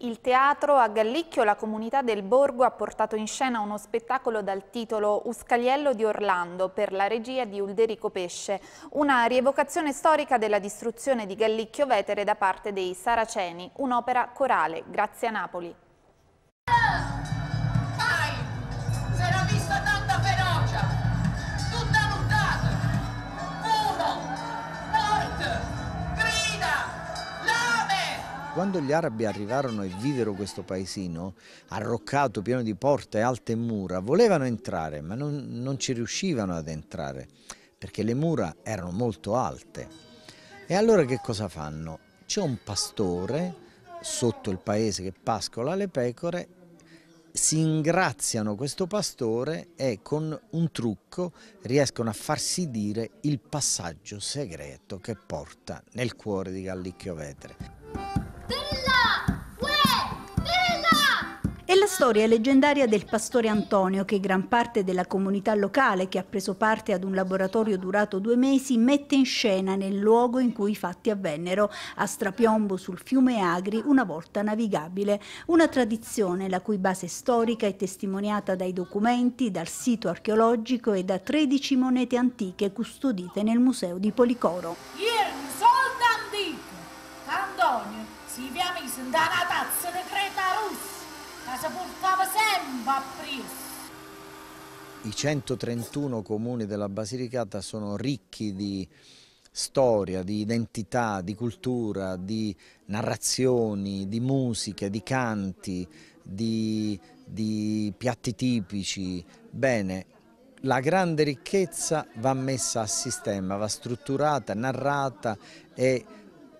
il teatro a Gallicchio, la comunità del Borgo ha portato in scena uno spettacolo dal titolo Uscagliello di Orlando per la regia di Ulderico Pesce, una rievocazione storica della distruzione di Gallicchio Vetere da parte dei Saraceni, un'opera corale, grazie a Napoli. Quando gli arabi arrivarono e videro questo paesino, arroccato, pieno di porte, alte mura, volevano entrare, ma non, non ci riuscivano ad entrare, perché le mura erano molto alte. E allora che cosa fanno? C'è un pastore sotto il paese che pascola le pecore si ingraziano questo pastore e con un trucco riescono a farsi dire il passaggio segreto che porta nel cuore di Gallicchio Vetere. È la storia leggendaria del pastore Antonio che gran parte della comunità locale che ha preso parte ad un laboratorio durato due mesi mette in scena nel luogo in cui i fatti avvennero, a strapiombo sul fiume Agri, una volta navigabile. Una tradizione la cui base storica è testimoniata dai documenti, dal sito archeologico e da 13 monete antiche custodite nel museo di Policoro. Ieri, Antonio, si chiama una tazza di creta russa si portava sempre appresso. I 131 comuni della Basilicata sono ricchi di storia, di identità, di cultura, di narrazioni, di musiche, di canti, di, di piatti tipici. Bene, la grande ricchezza va messa a sistema, va strutturata, narrata e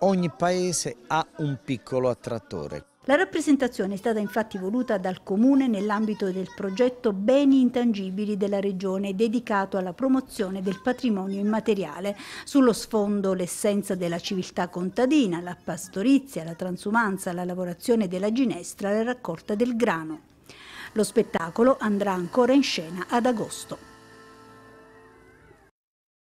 ogni paese ha un piccolo attrattore. La rappresentazione è stata infatti voluta dal Comune nell'ambito del progetto Beni intangibili della Regione dedicato alla promozione del patrimonio immateriale. Sullo sfondo l'essenza della civiltà contadina, la pastorizia, la transumanza, la lavorazione della ginestra, la raccolta del grano. Lo spettacolo andrà ancora in scena ad agosto.